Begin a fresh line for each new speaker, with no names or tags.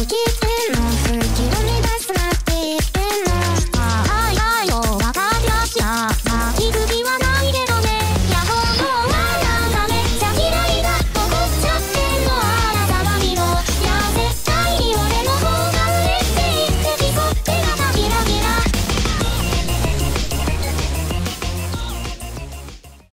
forgiven.